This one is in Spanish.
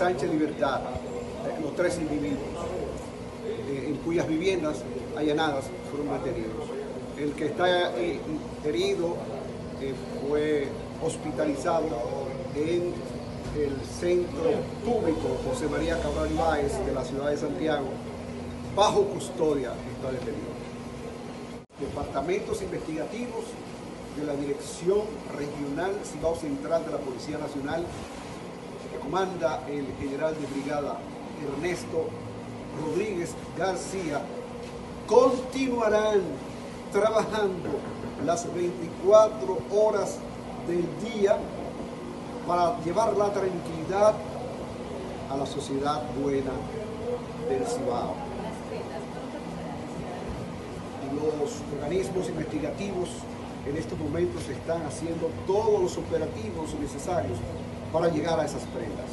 Sánchez Libertad, eh, los tres individuos eh, en cuyas viviendas allanadas fueron mantenidos. El que está eh, herido eh, fue hospitalizado en el centro público José María Cabral Ibáez de la ciudad de Santiago, bajo custodia está detenido. Departamentos investigativos de la Dirección Regional Cibao Central de la Policía Nacional, que comanda el general de brigada Ernesto Rodríguez García, continuarán trabajando las 24 horas del día para llevar la tranquilidad a la sociedad buena del Cibao. Los organismos investigativos en estos momentos están haciendo todos los operativos necesarios para llegar a esas prendas.